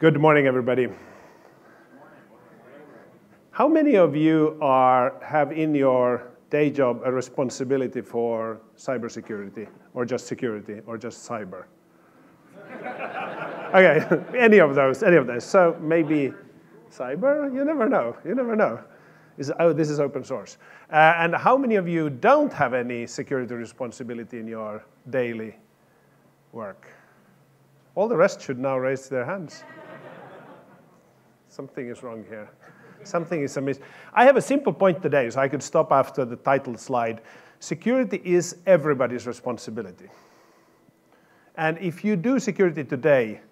Good morning, everybody. How many of you are, have in your day job a responsibility for cybersecurity, or just security, or just cyber? okay, any of those, any of those. So maybe cyber, you never know, you never know. Is, oh, this is open source. Uh, and how many of you don't have any security responsibility in your daily work? All the rest should now raise their hands. Something is wrong here. Something is amiss. I have a simple point today, so I could stop after the title slide. Security is everybody's responsibility. And if you do security today,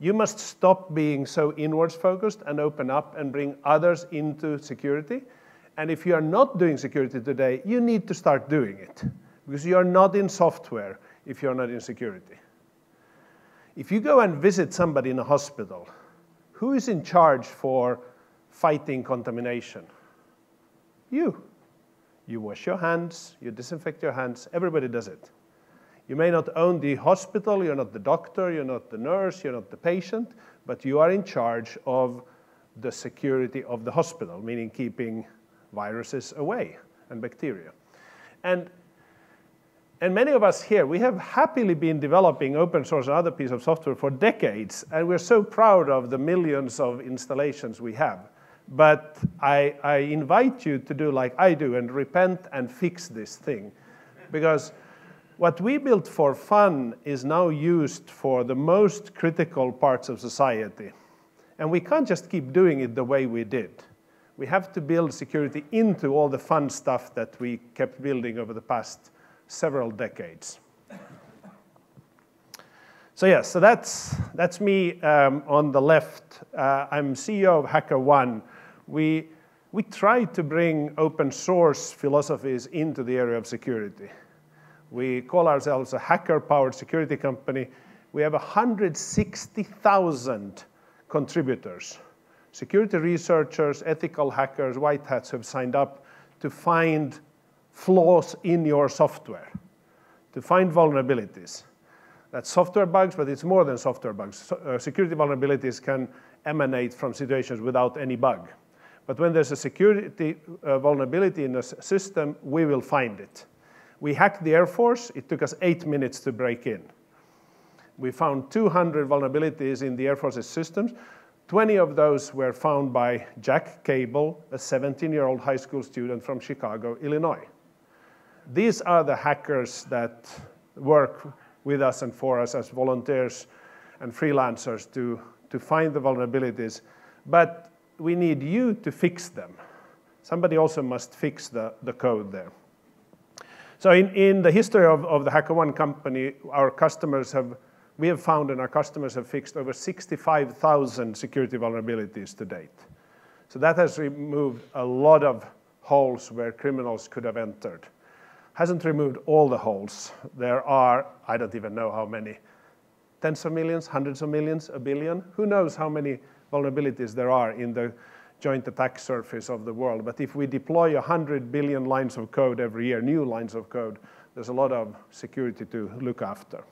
you must stop being so inwards focused and open up and bring others into security. And if you are not doing security today, you need to start doing it because you are not in software if you're not in security. If you go and visit somebody in a hospital, who is in charge for fighting contamination? You. You wash your hands, you disinfect your hands, everybody does it. You may not own the hospital, you're not the doctor, you're not the nurse, you're not the patient, but you are in charge of the security of the hospital, meaning keeping viruses away and bacteria. And and many of us here, we have happily been developing open source and other pieces of software for decades, and we're so proud of the millions of installations we have. But I, I invite you to do like I do and repent and fix this thing. Because what we built for fun is now used for the most critical parts of society. And we can't just keep doing it the way we did. We have to build security into all the fun stuff that we kept building over the past several decades. So yes, so that's, that's me um, on the left. Uh, I'm CEO of HackerOne. We, we try to bring open source philosophies into the area of security. We call ourselves a hacker-powered security company. We have 160,000 contributors. Security researchers, ethical hackers, white hats have signed up to find flaws in your software, to find vulnerabilities. That's software bugs, but it's more than software bugs. So, uh, security vulnerabilities can emanate from situations without any bug. But when there's a security uh, vulnerability in a system, we will find it. We hacked the Air Force. It took us eight minutes to break in. We found 200 vulnerabilities in the Air Force's systems. 20 of those were found by Jack Cable, a 17-year-old high school student from Chicago, Illinois these are the hackers that work with us and for us as volunteers and freelancers to, to find the vulnerabilities. But we need you to fix them. Somebody also must fix the, the code there. So in, in the history of, of the HackerOne company, our customers have, we have found and our customers have fixed over 65,000 security vulnerabilities to date. So that has removed a lot of holes where criminals could have entered hasn't removed all the holes. There are, I don't even know how many, tens of millions, hundreds of millions, a billion. Who knows how many vulnerabilities there are in the joint attack surface of the world. But if we deploy 100 billion lines of code every year, new lines of code, there's a lot of security to look after.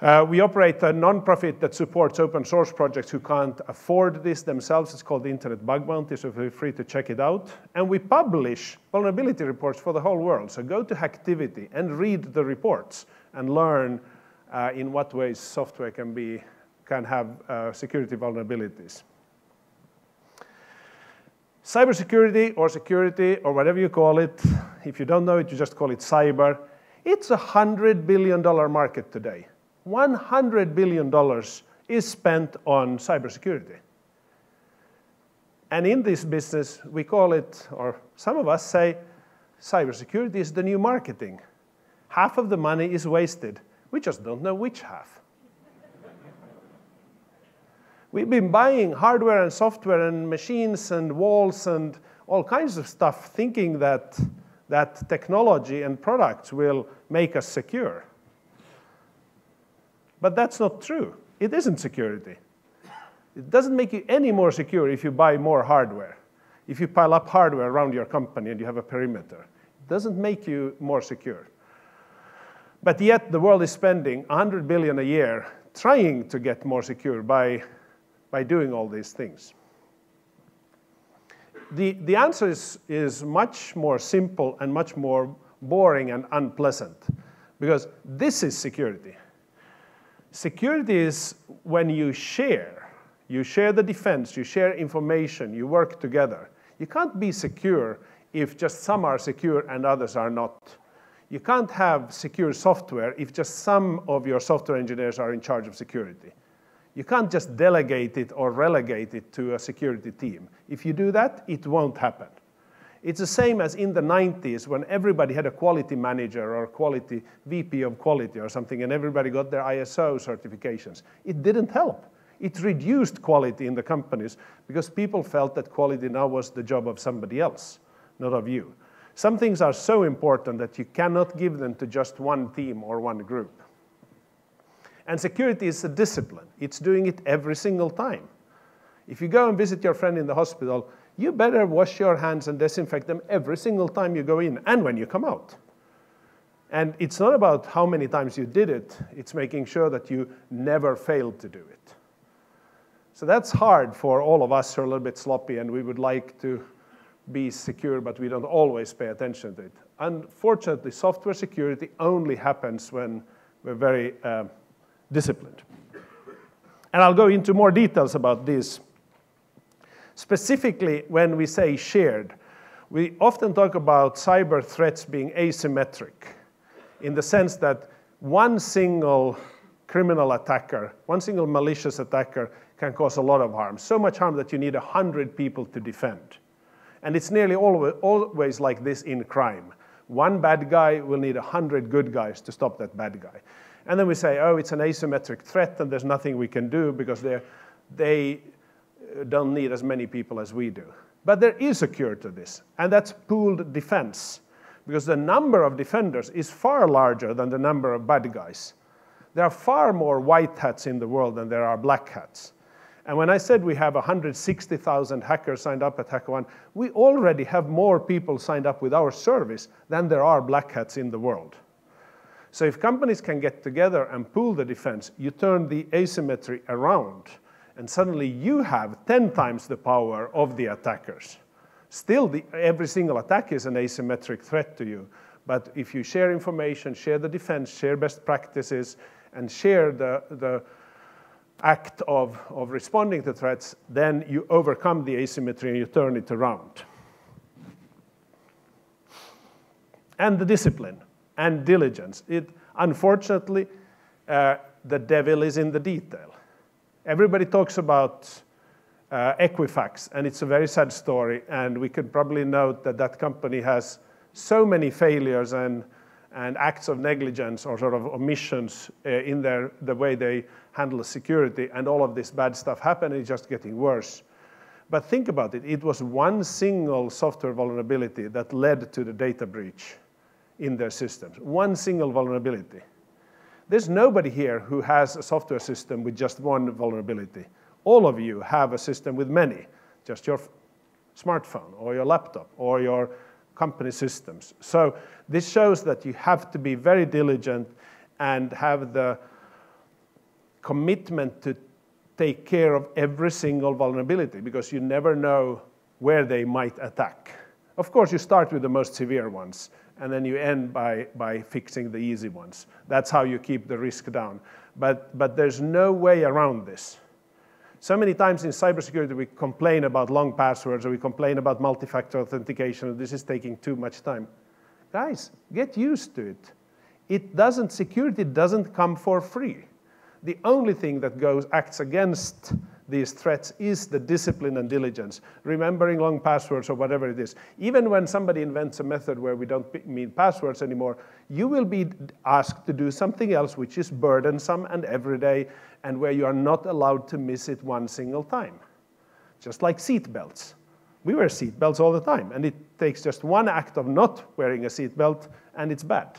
Uh, we operate a nonprofit that supports open source projects who can't afford this themselves. It's called Internet Bug Bounty, so feel free to check it out. And we publish vulnerability reports for the whole world. So go to Hacktivity and read the reports and learn uh, in what ways software can, be, can have uh, security vulnerabilities. Cybersecurity or security or whatever you call it, if you don't know it, you just call it cyber. It's a $100 billion market today. $100 billion is spent on cybersecurity. And in this business, we call it, or some of us say, cybersecurity is the new marketing. Half of the money is wasted. We just don't know which half. We've been buying hardware and software and machines and walls and all kinds of stuff thinking that that technology and products will make us secure. But that's not true. It isn't security. It doesn't make you any more secure if you buy more hardware. If you pile up hardware around your company and you have a perimeter, it doesn't make you more secure. But yet the world is spending 100 billion a year trying to get more secure by by doing all these things? The, the answer is, is much more simple and much more boring and unpleasant because this is security. Security is when you share. You share the defense, you share information, you work together. You can't be secure if just some are secure and others are not. You can't have secure software if just some of your software engineers are in charge of security. You can't just delegate it or relegate it to a security team. If you do that, it won't happen. It's the same as in the 90s when everybody had a quality manager or quality VP of quality or something and everybody got their ISO certifications. It didn't help. It reduced quality in the companies because people felt that quality now was the job of somebody else, not of you. Some things are so important that you cannot give them to just one team or one group. And security is a discipline. It's doing it every single time. If you go and visit your friend in the hospital, you better wash your hands and disinfect them every single time you go in and when you come out. And it's not about how many times you did it, it's making sure that you never failed to do it. So that's hard for all of us who are a little bit sloppy and we would like to be secure, but we don't always pay attention to it. Unfortunately, software security only happens when we're very uh, disciplined. And I'll go into more details about this. Specifically, when we say shared, we often talk about cyber threats being asymmetric in the sense that one single criminal attacker, one single malicious attacker can cause a lot of harm. So much harm that you need 100 people to defend. And it's nearly always, like this in crime. One bad guy will need 100 good guys to stop that bad guy. And then we say, oh, it's an asymmetric threat and there's nothing we can do because they don't need as many people as we do. But there is a cure to this, and that's pooled defense, because the number of defenders is far larger than the number of bad guys. There are far more white hats in the world than there are black hats. And when I said we have 160,000 hackers signed up at HackerOne, we already have more people signed up with our service than there are black hats in the world. So if companies can get together and pool the defense, you turn the asymmetry around, and suddenly you have 10 times the power of the attackers. Still, the, every single attack is an asymmetric threat to you. But if you share information, share the defense, share best practices, and share the, the act of, of responding to threats, then you overcome the asymmetry and you turn it around. And the discipline and diligence. It, unfortunately, uh, the devil is in the detail. Everybody talks about uh, Equifax, and it's a very sad story, and we could probably note that that company has so many failures and, and acts of negligence or sort of omissions uh, in their, the way they handle security, and all of this bad stuff happened, and it's just getting worse. But think about it, it was one single software vulnerability that led to the data breach in their systems. One single vulnerability. There's nobody here who has a software system with just one vulnerability. All of you have a system with many, just your smartphone or your laptop or your company systems. So this shows that you have to be very diligent and have the commitment to take care of every single vulnerability because you never know where they might attack. Of course, you start with the most severe ones, and then you end by, by fixing the easy ones. That's how you keep the risk down. But, but there's no way around this. So many times in cybersecurity, we complain about long passwords or we complain about multi-factor authentication. This is taking too much time. Guys, get used to it. It doesn't, security doesn't come for free. The only thing that goes, acts against these threats is the discipline and diligence, remembering long passwords or whatever it is. Even when somebody invents a method where we don't need passwords anymore, you will be asked to do something else which is burdensome and everyday and where you are not allowed to miss it one single time. Just like seat belts. We wear seat belts all the time, and it takes just one act of not wearing a seat belt, and it's bad.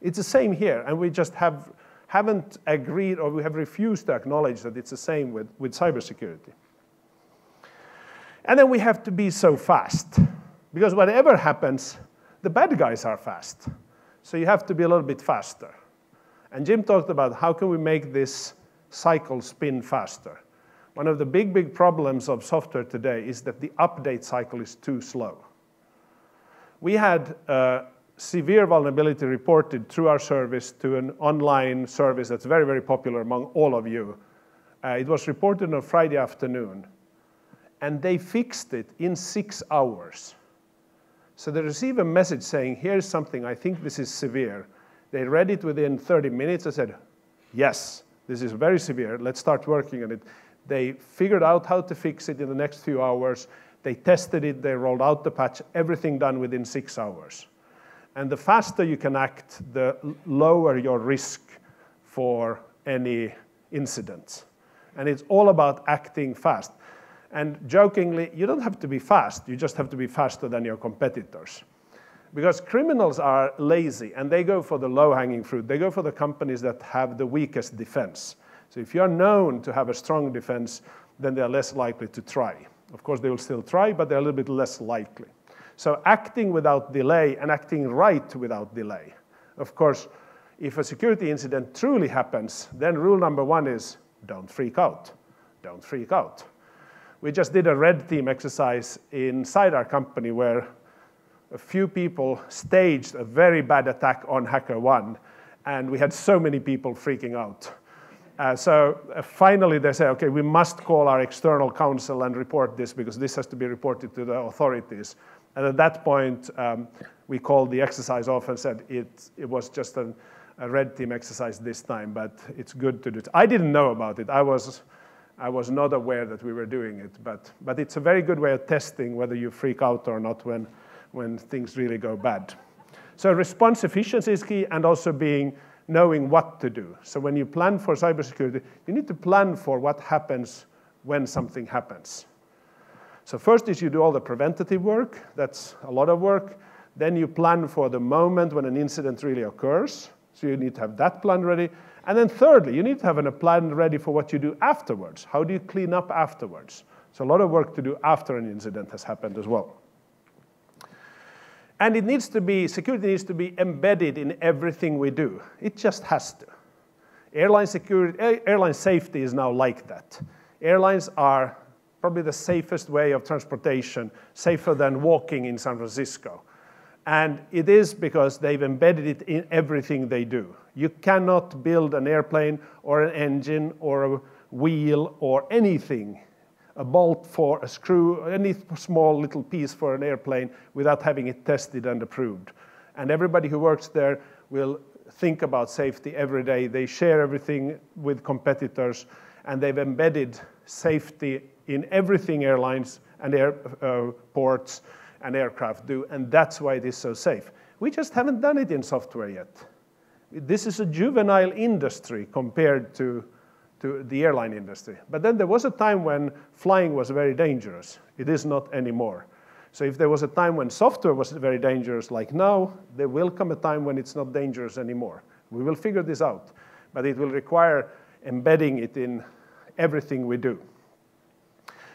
It's the same here, and we just have haven't agreed or we have refused to acknowledge that it's the same with, with cybersecurity. And then we have to be so fast, because whatever happens, the bad guys are fast. So you have to be a little bit faster. And Jim talked about how can we make this cycle spin faster. One of the big, big problems of software today is that the update cycle is too slow. We had a severe vulnerability reported through our service to an online service that's very, very popular among all of you. Uh, it was reported on Friday afternoon, and they fixed it in six hours. So they receive a message saying, here's something, I think this is severe. They read it within 30 minutes and said, yes, this is very severe, let's start working on it. They figured out how to fix it in the next few hours. They tested it, they rolled out the patch, everything done within six hours. And the faster you can act, the lower your risk for any incidents. And it's all about acting fast. And jokingly, you don't have to be fast, you just have to be faster than your competitors. Because criminals are lazy and they go for the low hanging fruit. They go for the companies that have the weakest defense. So if you're known to have a strong defense, then they're less likely to try. Of course, they will still try, but they're a little bit less likely. So acting without delay and acting right without delay. Of course, if a security incident truly happens, then rule number one is don't freak out. Don't freak out. We just did a red team exercise inside our company where a few people staged a very bad attack on HackerOne, and we had so many people freaking out. Uh, so uh, finally, they say, okay, we must call our external counsel and report this because this has to be reported to the authorities. And at that point, um, we called the exercise off and said it, it was just an, a red team exercise this time, but it's good to do it. I didn't know about it. I was, I was not aware that we were doing it, but, but it's a very good way of testing whether you freak out or not when, when things really go bad. So response efficiency is key and also being knowing what to do. So when you plan for cybersecurity, you need to plan for what happens when something happens. So first is you do all the preventative work. That's a lot of work. Then you plan for the moment when an incident really occurs. So you need to have that plan ready. And then thirdly, you need to have a plan ready for what you do afterwards. How do you clean up afterwards? So a lot of work to do after an incident has happened as well. And it needs to be, security needs to be embedded in everything we do. It just has to. Airline security, airline safety is now like that. Airlines are probably the safest way of transportation, safer than walking in San Francisco. And it is because they've embedded it in everything they do. You cannot build an airplane or an engine or a wheel or anything a bolt for a screw, any small little piece for an airplane without having it tested and approved. And everybody who works there will think about safety every day. They share everything with competitors, and they've embedded safety in everything airlines and airports uh, and aircraft do, and that's why it is so safe. We just haven't done it in software yet. This is a juvenile industry compared to to the airline industry. But then there was a time when flying was very dangerous. It is not anymore. So if there was a time when software was very dangerous like now, there will come a time when it's not dangerous anymore. We will figure this out, but it will require embedding it in everything we do.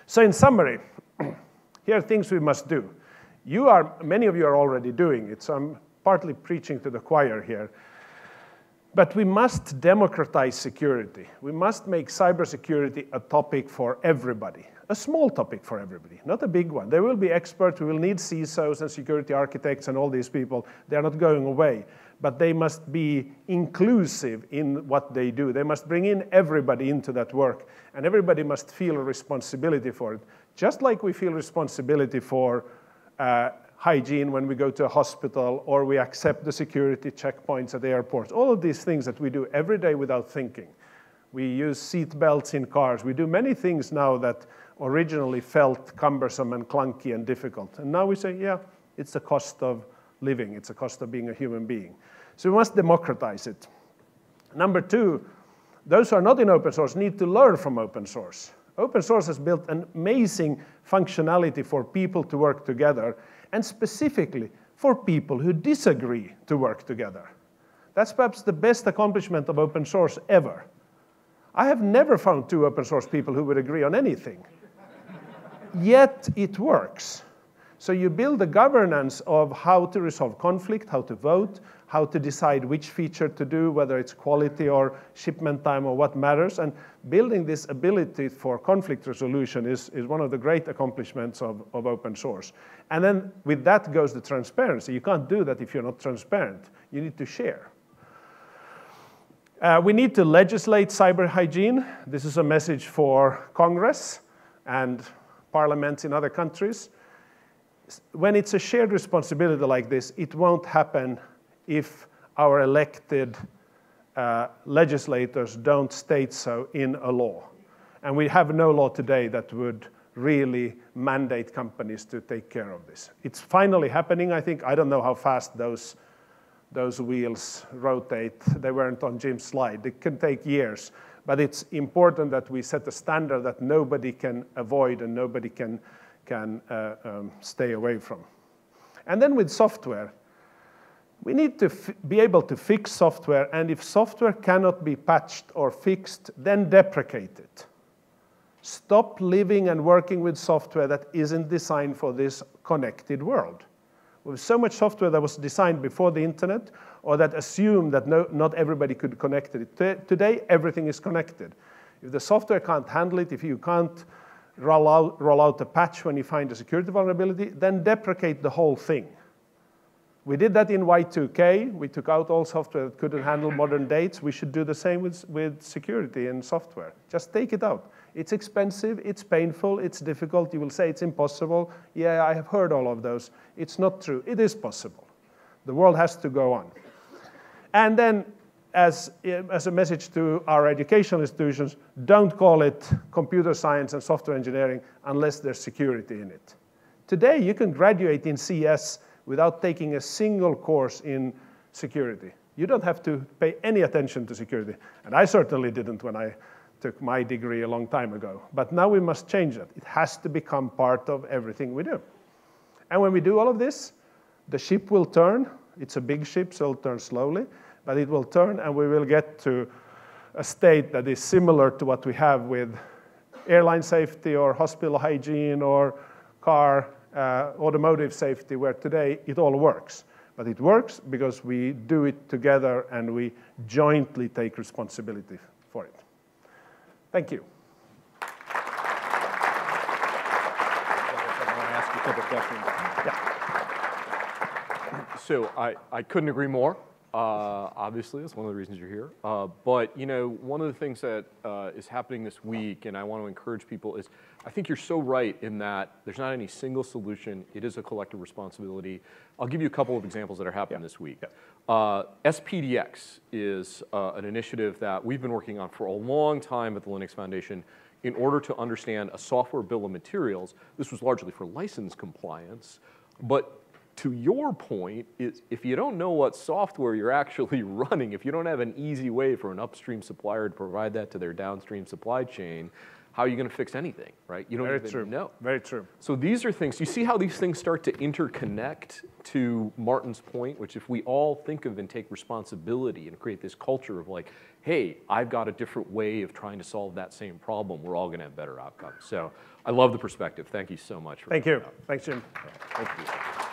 So in summary, here are things we must do. You are, many of you are already doing it, so I'm partly preaching to the choir here. But we must democratize security. We must make cybersecurity a topic for everybody, a small topic for everybody, not a big one. There will be experts, we will need CISOs and security architects and all these people. They're not going away, but they must be inclusive in what they do. They must bring in everybody into that work, and everybody must feel responsibility for it. Just like we feel responsibility for uh, hygiene when we go to a hospital or we accept the security checkpoints at the airports. All of these things that we do every day without thinking. We use seat belts in cars. We do many things now that originally felt cumbersome and clunky and difficult. And now we say, yeah, it's the cost of living. It's a cost of being a human being. So we must democratize it. Number two, those who are not in open source need to learn from open source. Open source has built an amazing functionality for people to work together and specifically for people who disagree to work together. That's perhaps the best accomplishment of open source ever. I have never found two open source people who would agree on anything. Yet it works. So you build the governance of how to resolve conflict, how to vote, how to decide which feature to do, whether it's quality or shipment time or what matters. And building this ability for conflict resolution is, is one of the great accomplishments of, of open source. And then with that goes the transparency. You can't do that if you're not transparent. You need to share. Uh, we need to legislate cyber hygiene. This is a message for Congress and parliaments in other countries when it's a shared responsibility like this, it won't happen if our elected uh, legislators don't state so in a law. And we have no law today that would really mandate companies to take care of this. It's finally happening, I think. I don't know how fast those, those wheels rotate. They weren't on Jim's slide. It can take years. But it's important that we set a standard that nobody can avoid and nobody can can uh, um, stay away from. And then with software, we need to be able to fix software, and if software cannot be patched or fixed, then deprecate it. Stop living and working with software that isn't designed for this connected world. With so much software that was designed before the internet, or that assumed that no, not everybody could connect it. Today, everything is connected. If the software can't handle it, if you can't roll out, roll out a patch when you find a security vulnerability, then deprecate the whole thing. We did that in Y2K. We took out all software that couldn't handle modern dates. We should do the same with, with security and software. Just take it out. It's expensive, it's painful, it's difficult. You will say it's impossible. Yeah, I have heard all of those. It's not true. It is possible. The world has to go on. And then as, as a message to our educational institutions, don't call it computer science and software engineering unless there's security in it. Today, you can graduate in CS without taking a single course in security. You don't have to pay any attention to security. And I certainly didn't when I took my degree a long time ago. But now we must change that. It has to become part of everything we do. And when we do all of this, the ship will turn. It's a big ship, so it'll turn slowly but it will turn and we will get to a state that is similar to what we have with airline safety or hospital hygiene or car uh, automotive safety, where today it all works. But it works because we do it together and we jointly take responsibility for it. Thank you. Yeah. So I, I couldn't agree more. Uh, obviously, that's one of the reasons you're here. Uh, but you know, one of the things that uh, is happening this week, and I want to encourage people, is I think you're so right in that there's not any single solution. It is a collective responsibility. I'll give you a couple of examples that are happening yeah. this week. Yeah. Uh, SPDX is uh, an initiative that we've been working on for a long time at the Linux Foundation in order to understand a software bill of materials. This was largely for license compliance, but to your point, is if you don't know what software you're actually running, if you don't have an easy way for an upstream supplier to provide that to their downstream supply chain, how are you going to fix anything, right? You don't Very even true. know. Very true. So these are things, you see how these things start to interconnect to Marten's point, which if we all think of and take responsibility and create this culture of like, hey, I've got a different way of trying to solve that same problem, we're all going to have better outcomes. So I love the perspective. Thank you so much. Thank you. Thanks, Jim. Thank you.